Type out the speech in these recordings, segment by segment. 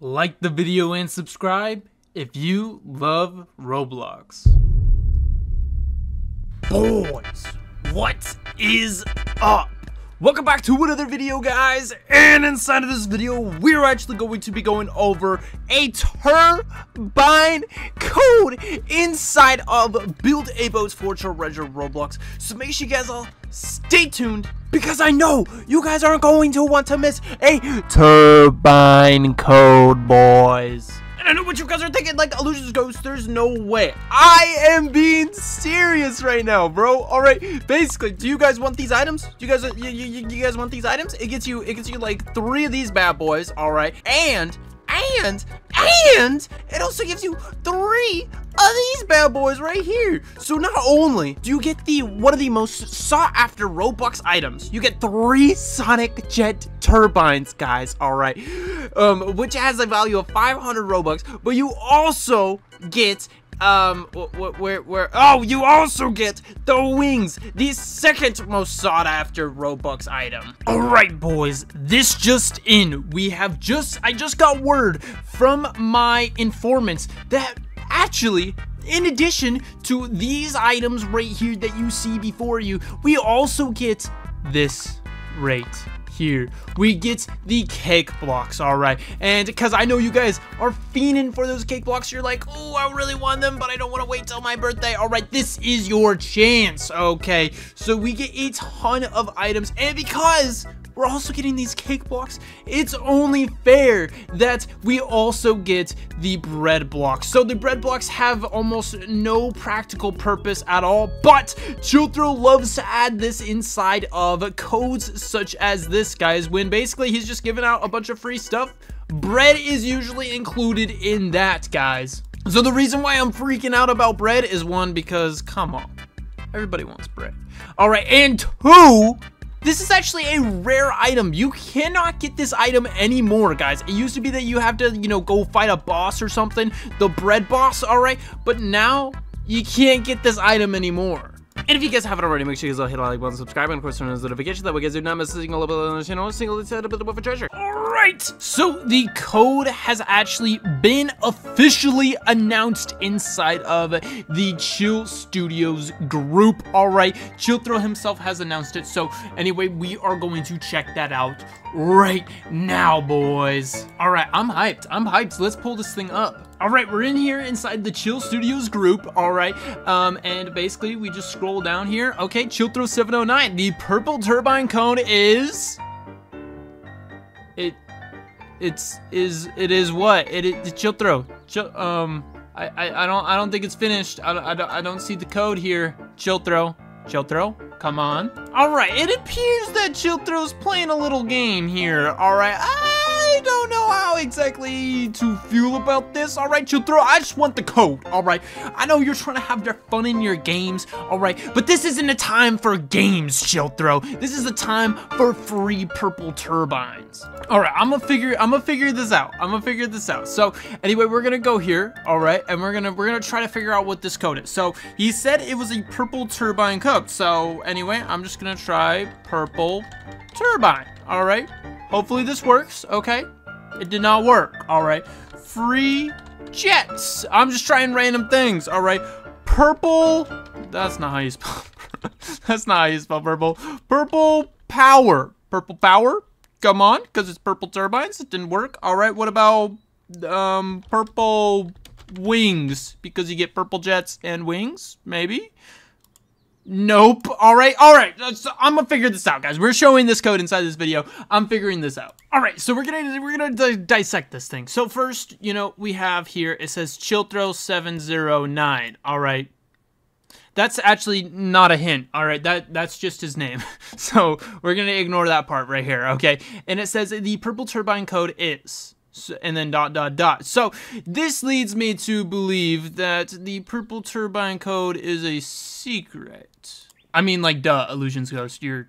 like the video and subscribe if you love Roblox. Boys, what is up? Welcome back to another video guys. And inside of this video we're actually going to be going over a turbine code inside of Build a Boat for Treasure Roblox. So make sure you guys all stay tuned because I know you guys aren't going to want to miss a turbine code boys I know what you guys are thinking, like, Illuzions Ghost, there's no way. I am being serious right now, bro. All right, basically, do you guys want these items? Do you guys, you, you, you guys want these items? It gets you, it gets you like three of these bad boys, all right? And and, and, it also gives you three of these bad boys right here. So not only do you get the one of the most sought after Robux items, you get three Sonic Jet turbines, guys, all right, um, which has a value of 500 Robux, but you also get um where where oh you also get the wings the second most sought after robux item. All right boys this just in. We have just i just got word from my informants that actually in addition to these items right here that you see before you we also get this rate here. We get the cake blocks, all right. And because I know you guys are fiending for those cake blocks, you're like, oh, I really want them, but I don't want to wait till my birthday. All right, this is your chance, okay? So we get a ton of items, and because we're also getting these cake blocks. It's only fair that we also get the bread blocks. So the bread blocks have almost no practical purpose at all, but Chillthrill loves to add this inside of codes such as this, guys, when basically he's just giving out a bunch of free stuff. Bread is usually included in that, guys. So the reason why I'm freaking out about bread is one, because come on, everybody wants bread. All right, and two, this is actually a rare item. You cannot get this item anymore, guys. It used to be that you have to, you know, go fight a boss or something. The bread boss, all right? But now, you can't get this item anymore. And if you guys haven't already, make sure you guys hit like button, subscribe, and of course turn on the notification. That way guys do not miss a single little bit on the channel, a single little bit of treasure. Alright, so the code has actually been officially announced inside of the Chillz Studios group. Alright, Chillthrill himself has announced it. So anyway, we are going to check that out right now, boys. Alright, I'm hyped. I'm hyped. Let's pull this thing up. All right, we're in here inside the Chillz Studios group, all right, um, and basically we just scroll down here. Okay, Chillthrill 709, the purple turbine cone is... It, it's, is, it is what? It is, Chillthrill, Chill, um, I, I, I don't, I don't think it's finished. I, I, don't, I don't see the code here. Chillthrill, Chillthrill, come on. All right, it appears that Chillthrill's playing a little game here, all right. I don't know exactly to feel about this. All right, throw. I just want the code. All right. I know you're trying to have your fun in your games. All right. But this isn't a time for games, throw. This is a time for free purple turbines. All right. I'm gonna figure. I'm gonna figure this out. I'm gonna figure this out. So anyway, we're gonna go here. All right. And we're gonna we're gonna try to figure out what this code is. So he said it was a purple turbine code. So anyway, I'm just gonna try purple turbine. All right. Hopefully this works, okay? It did not work, all right? Free jets. I'm just trying random things, all right? Purple, that's not how you spell, that's not how you spell purple. Purple power, purple power, come on, because it's purple turbines, it didn't work. All right, what about um, purple wings, because you get purple jets and wings, maybe? Nope. All right. All right. Uh, so I'm gonna figure this out, guys. We're showing this code inside this video. I'm figuring this out. All right. So we're gonna we're gonna dissect this thing. So first, you know, we have here it says Chillthrill 709. All right. That's actually not a hint. All right. That that's just his name. so we're gonna ignore that part right here. Okay. And it says the purple turbine code is and then dot dot dot. So this leads me to believe that the purple turbine code is a secret. I mean, like, duh, Illuzions Ghost, you're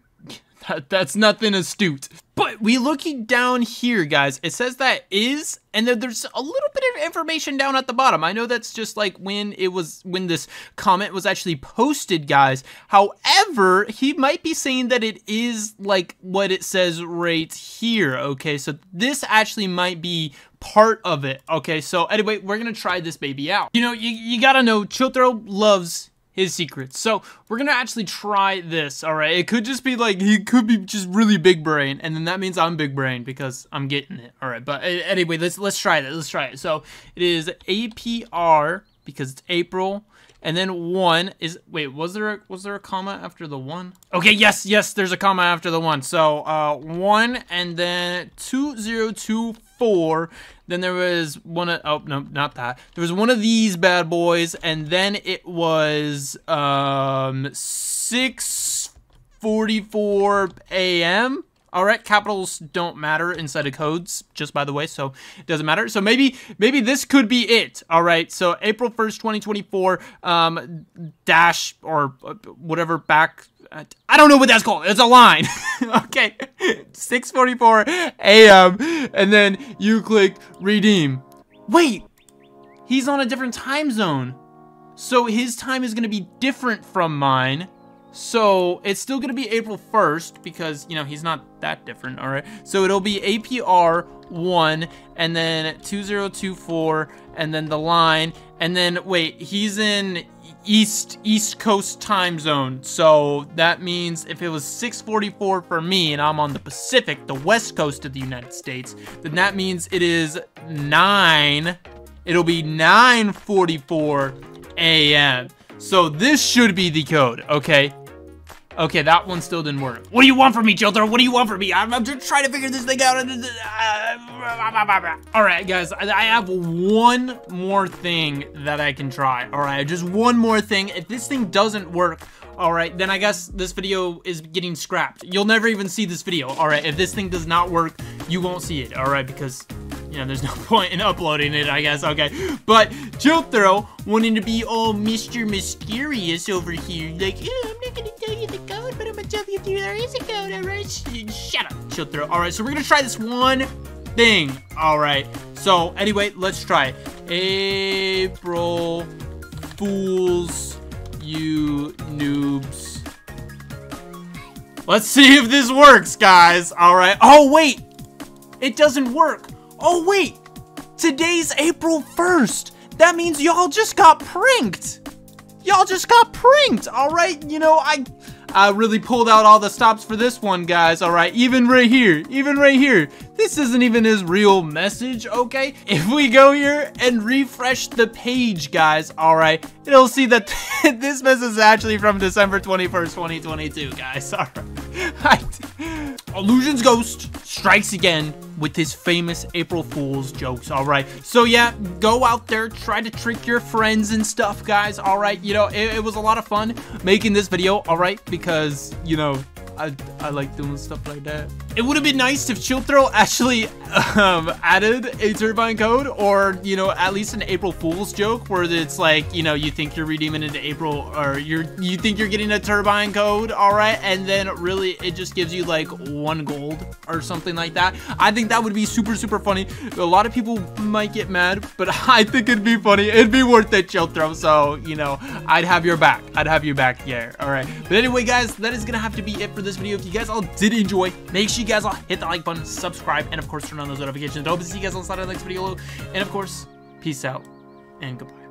That, that's nothing astute. But we looking down here, guys, it says that is, and then there's a little bit of information down at the bottom. I know that's just like when it was, when this comment was actually posted, guys. However, he might be saying that it is like what it says right here, okay? So this actually might be part of it, okay? So anyway, we're gonna try this baby out. You know, you, you gotta know, Chillthrill loves his secrets. So we're gonna actually try this, all right? It could just be like, he could be just really big brain, and then that means I'm big brain because I'm getting it, all right? But anyway, let's let's try it. Let's try it. So it is APR because it's April, and then one is wait, was there a, was there a comma after the one? Okay, yes, yes, there's a comma after the one. So uh, one and then two zero two four. Then there was one of, oh, no, not that. There was one of these bad boys, and then it was, um, 6.44 a.m.? All right, capitals don't matter inside of codes, just by the way, so it doesn't matter. So maybe maybe this could be it. All right, so April 1st, 2024, um, dash or uh, whatever back I don't know what that's called. It's a line. okay. 6:44 a.m. and then you click redeem. Wait. He's on a different time zone. So his time is going to be different from mine. So it's still going to be April 1st because, you know, he's not that different, all right? So it'll be APR 1 and then 2024 and then the line and then wait, he's in east east coast time zone. So that means if it was 644 for me and i'm on the pacific the west coast of the united states then that means it is 9 it'll be 944 a.m so this should be the code okay Okay, that one still didn't work. What do you want from me, Chilter? What do you want from me? I'm, I'm just trying to figure this thing out. Uh, all right, guys, I have one more thing that I can try. All right, just one more thing. If this thing doesn't work, all right, then I guess this video is getting scrapped. You'll never even see this video. All right, if this thing does not work, you won't see it. All right, because you know, there's no point in uploading it, I guess, okay. But Chillthrill wanting to be all Mr. Mysterious over here, like, I'm not gonna tell you is a code, alright? Shut up, Chillthrill. Alright, so we're gonna try this one thing. Alright, so anyway, let's try it. April Fools, you noobs. Let's see if this works, guys. Alright. Oh, wait. It doesn't work. Oh, wait! Today's April 1st! That means y'all just got pranked! Y'all just got pranked, alright? You know, I... I really pulled out all the stops for this one, guys, alright? Even right here, even right here. This isn't even his real message, okay? If we go here and refresh the page, guys, alright, it'll see that this message is actually from December 21st, 2022, guys, alright. Illuzions Ghost strikes again with his famous April Fool's jokes, alright? So yeah, go out there, try to trick your friends and stuff, guys, alright? You know, it, it was a lot of fun making this video, alright? Because, you know, I, I like doing stuff like that. It would have been nice if Chillthrill actually um, added a turbine code or, you know, at least an April Fool's joke where it's like, you know, you think you're redeeming into April or you're, you think you're getting a turbine code, all right? And then really it just gives you like one gold or something like that. I think that would be super, super funny. A lot of people might get mad, but I think it'd be funny. It'd be worth it, Chillthrill. So, you know, I'd have your back. I'd have your back, yeah, all right? But anyway, guys, that is to have to be it for this video. If you guys all did enjoy, make sure you guys all hit the like button, subscribe, and of course turn on those notifications. I hope to see you guys on the side of the next video. And of course, peace out and goodbye.